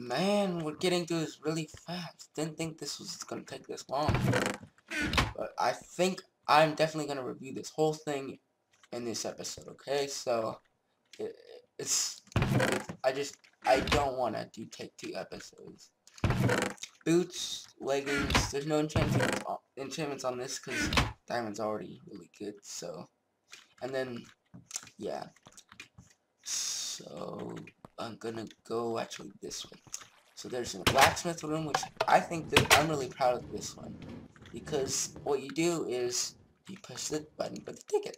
Man, we're getting through this really fast. Didn't think this was gonna take this long. But I think I'm definitely gonna review this whole thing in this episode, okay? So, it, it's, it's, I just, I don't want to do take two episodes. Boots, leggings, there's no enchantments, uh, enchantments on this because diamond's already really good, so, and then, yeah, so, I'm gonna go actually this way. So there's a blacksmith room, which I think that I'm really proud of this one. Because what you do is you push the button for the ticket.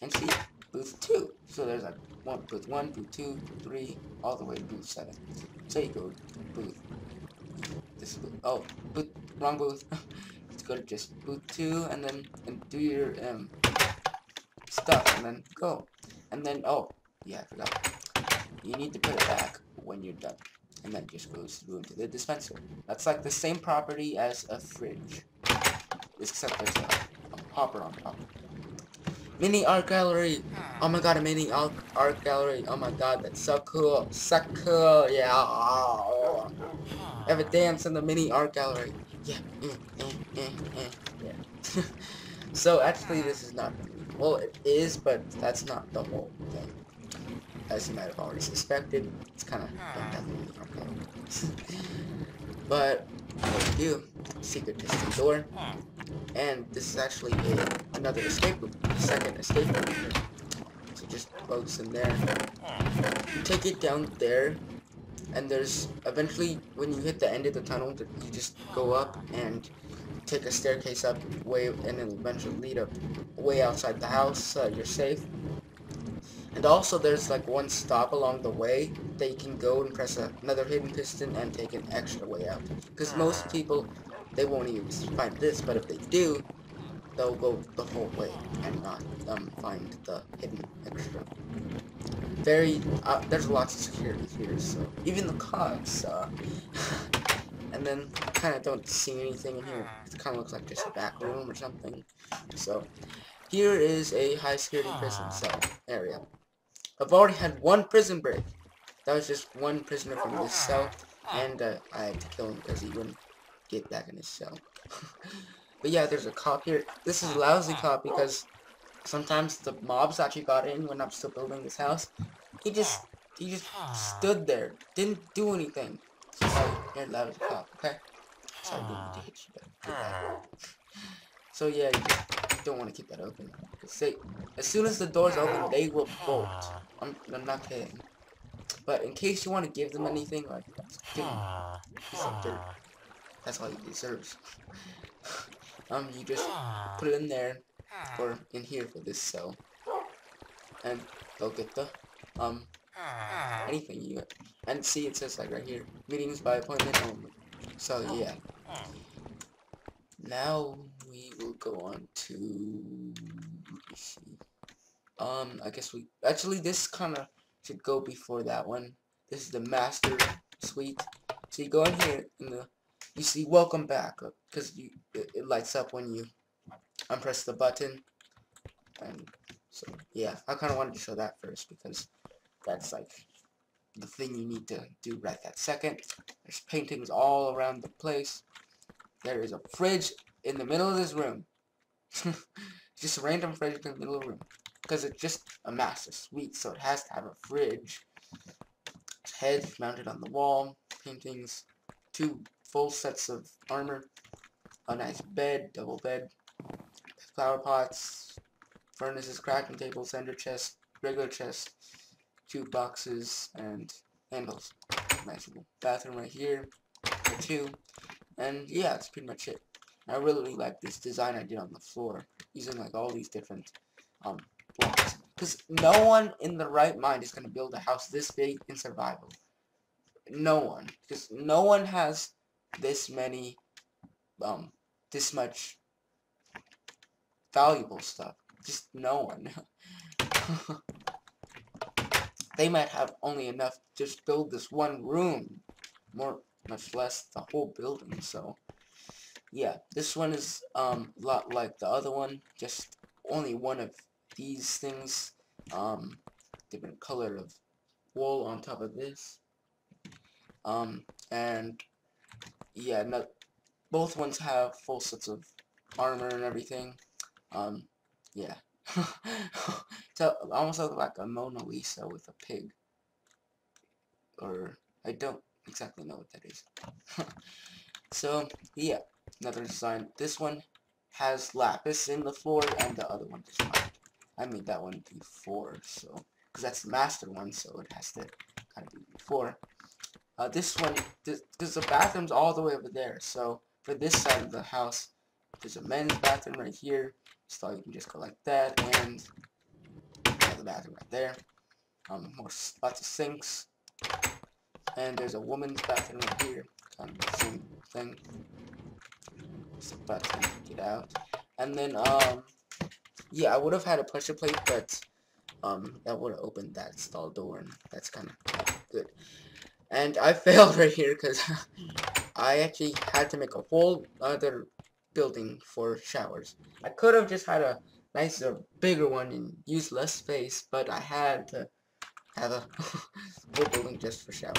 And see, booth 2. So there's like one, booth 1, booth 2, booth 3, all the way to booth 7. So you go booth, this booth, oh, booth, wrong booth. Let's go to just booth 2 and then and do your um, stuff and then go. And then, oh, yeah, I forgot. You need to put it back when you're done. And then just goes through into the dispenser. That's like the same property as a fridge. Except there's a, a hopper on top. Mini art gallery. Oh my god, a mini art, art gallery. Oh my god, that's so cool. So cool. Yeah. Have a dance in the mini art gallery. Yeah. Mm, mm, mm, yeah. so actually, this is not. Well, it is, but that's not the whole thing as you might have already suspected. It's kind hmm. of but what we do, secret piston door, hmm. and this is actually a, another escape room, second escape room. So just close in there. Hmm. You take it down there, and there's eventually when you hit the end of the tunnel, you just go up and take a staircase up way, and it'll eventually lead up way outside the house so you're safe. And also there's like one stop along the way that you can go and press another hidden piston and take an extra way out. Because most people, they won't even find this, but if they do, they'll go the whole way and not um, find the hidden extra. Very, uh, there's lots of security here, so even the cogs, uh, and then kind of don't see anything in here. It kind of looks like just a back room or something. So, here is a high security prison cell area. I've already had one prison break. That was just one prisoner from this ah. cell, and uh, I had to kill him because he wouldn't get back in his cell. but yeah, there's a cop here. This is a lousy ah. cop because sometimes the mobs actually got in when I'm still building this house. He just, he just ah. stood there, didn't do anything. So you're lousy cop, okay? Sorry, didn't hit you, So yeah, don't want to keep that open. Say, as soon as the door's open, they will bolt. I'm, I'm not kidding. But in case you want to give them anything, like, give some dirt. That's all he deserves. um, you just put it in there, or in here for this cell. And they'll get the, um, anything you get. And see, it says, like, right here, meetings by appointment only. So, yeah. Now, we will go on to see. Um, I guess we actually this kind of should go before that one. This is the master suite. So you go in here and the you see welcome back because you it, it, lights up when you unpress the button. And so yeah, I kind of wanted to show that first because that's like the thing you need to do right that second. There's paintings all around the place. There is a fridge in the middle of this room. just a random fridge in the middle of the room. Because it's just a master suite, so it has to have a fridge. Head mounted on the wall, paintings, two full sets of armor, a nice bed, double bed, flower pots, furnaces, crafting table, center chest, regular chest, two boxes, and handles. Nice little bathroom right here, two, and yeah, that's pretty much it. I really like this design I did on the floor, using like all these different um blocks. Because no one in the right mind is going to build a house this big in survival. No one. Because no one has this many, um, this much valuable stuff. Just no one. they might have only enough to just build this one room. More, much less the whole building, so yeah, this one is um, a lot like the other one, just only one of these things, um, different color of wool on top of this. Um, and yeah, both ones have full sets of armor and everything. Um, yeah. so almost look like a Mona Lisa with a pig. Or I don't exactly know what that is. so yeah, another design. This one has lapis in the floor and the other one does not. I made that one before, so because that's the master one, so it has to kind of be before. Uh, this one, because the bathroom's all the way over there, so for this side of the house, there's a men's bathroom right here, so you can just go like that, and the bathroom right there. Um, more lots of sinks, and there's a woman's bathroom right here, kind of the same thing. About to get out, and then um, yeah, I would have had a pressure plate, but um, that would have opened that stall door, and that's kind of good. And I failed right here because I actually had to make a whole other building for showers. I could have just had a nicer, bigger one and used less space, but I had to have a whole building just for showers.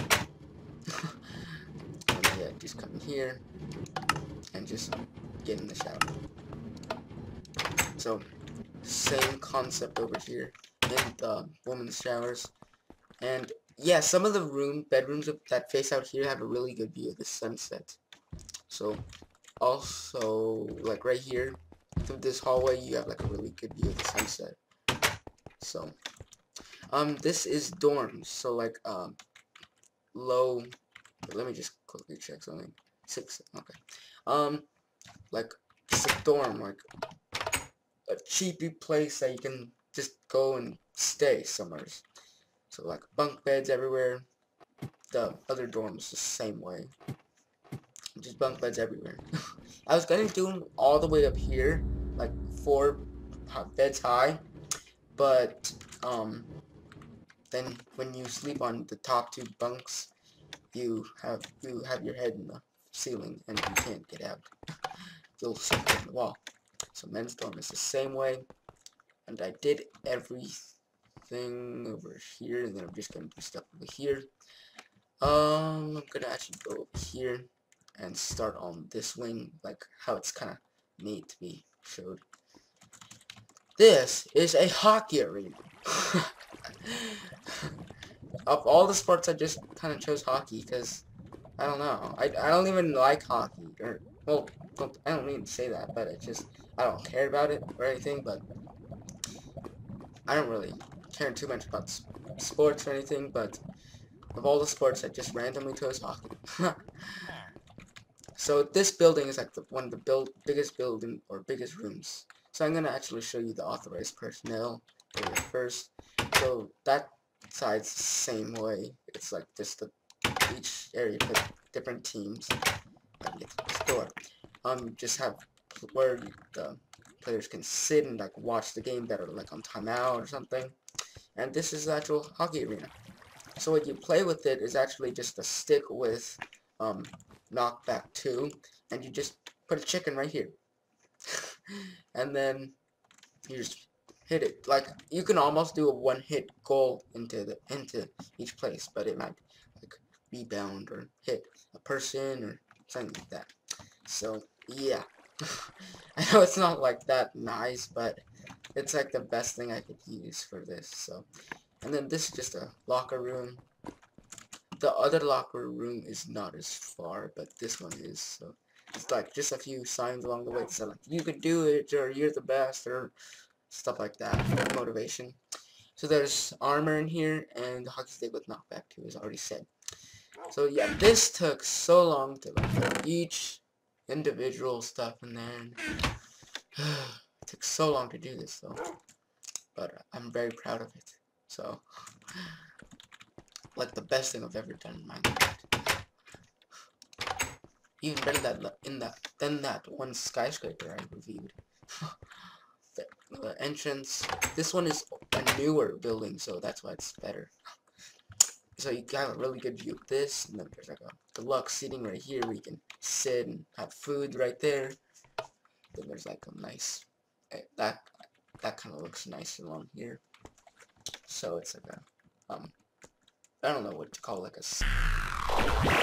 and yeah, just come here and just get in the shower. So, same concept over here in the women's showers. And yeah, some of the room bedrooms that face out here have a really good view of the sunset. So also like right here through this hallway you have like a really good view of the sunset. So um this is dorms. So like um low let me just quickly check something. Six okay. Um like dorm, like a cheapy place that you can just go and stay somewhere. So like bunk beds everywhere. The other dorms the same way. Just bunk beds everywhere. I was gonna do them all the way up here, like four beds high, but um, then when you sleep on the top two bunks, you have you have your head in the ceiling and you can't get out. You'll sit in the wall. So men's dorm is the same way, and I did everything over here, and then I'm just gonna do stuff over here. Um, I'm gonna actually go over here and start on this wing, like how it's kind of made to be showed. This is a hockey arena. of all the sports, I just kind of chose hockey because I don't know. I, I don't even like hockey. Or well, I don't mean to say that, but it's just I don't care about it or anything. But I don't really care too much about sports or anything, but of all the sports, I just randomly chose hockey. so this building is like the, one of the build, biggest building or biggest rooms. So I'm going to actually show you the authorized personnel first. So that side's the same way. It's like just the, each area put different teams. I get to door. Um, just have where the players can sit and like watch the game that are like on timeout or something and this is the actual hockey arena. So what you play with it is actually just a stick with um, knockback 2, and you just put a chicken right here. and then you just hit it. Like, you can almost do a one-hit goal into the into each place, but it might like rebound or hit a person or something like that. So, yeah. I know it's not like that nice, but it's like the best thing I could use for this. So, and then this is just a locker room. The other locker room is not as far, but this one is. So it's like just a few signs along the way. So like you can do it, or you're the best, or stuff like that. Motivation. So there's armor in here, and the hockey stick with knockback too, as already said. So yeah, this took so long to like each individual stuff in there. It took so long to do this though. But I'm very proud of it. So, like the best thing I've ever done in Minecraft. Even better that in that than that one skyscraper I reviewed. the, the entrance. This one is a newer building, so that's why it's better. So you got a really good view of this, and then there's like a deluxe seating right here where you can sit and have food right there. Then there's like a nice that that kind of looks nice along here. So it's like a um I don't know what to call like a.